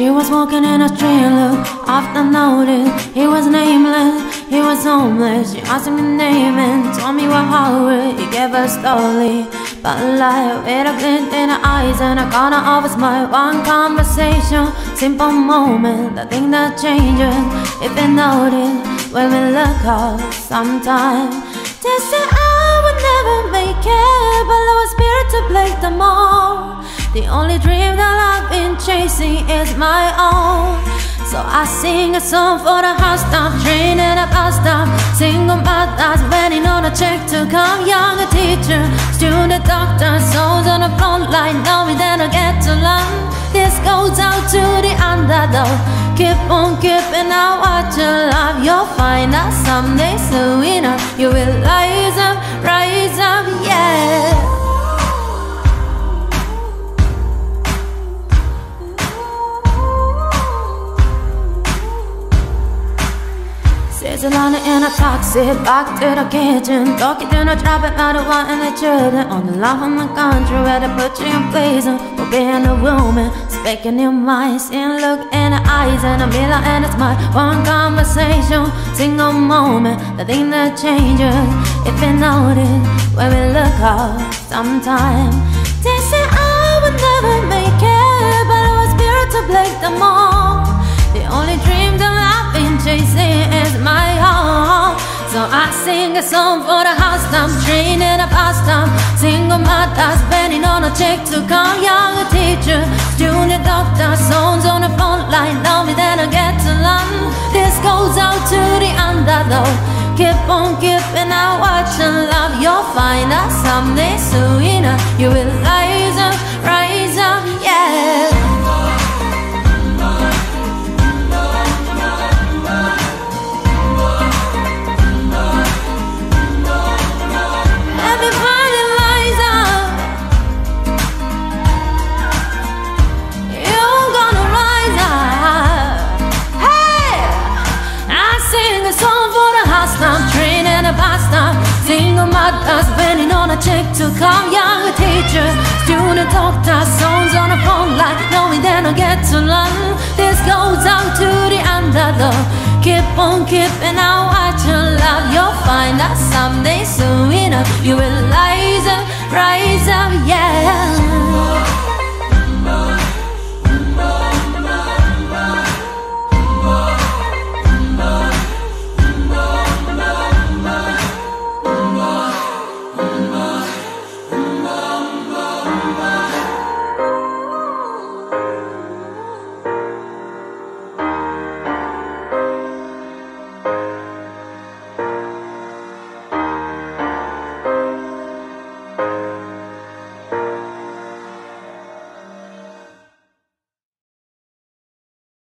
She was walking in a street, look, after noticed He was nameless, he was homeless. She asked him his name and told me what Howard He gave her a story but life With a glint in her eyes and a corner of his mind One conversation, simple moment The thing that changes. If you notice When we look up sometime They say I would never make it But I was spirit to break them all The only dream that been chasing is my own. So I sing a song for the house stop, at a bus stop Single mothers waiting on a check to come. Younger teacher, student doctor Souls on the front line, knowing that I get to learn. This goes out to the underdog. Keep on keeping on what you love You'll find out someday soon enough You will rise It in a taxi, back to the kitchen. Talking to no traffic, not the one and the children. On the line from the country where they put you in place For being a woman, speaking your mind Seeing look in the eyes and a mirror and a smile One conversation, single moment The thing that changes, if you notice When we look up, sometime. They say I would never make it But I was spirit to break them all. The only dream that I've been chasing I sing a song for the house stop, train in a bus stop. Single mothers waiting on a check to come. Younger teacher, student doctor, songs on the front line. Love me, then I get to learn. This goes out to the underdog. Keep on keeping out what you love. You'll find out someday soon enough. You will mothers waiting on a check to come Younger teacher, student doctor. Songs on a phone line Knowing then I get to learn. This goes out to the underdog Keep on keeping out what you love. You'll find out someday soon enough You will rise up, rise up, yeah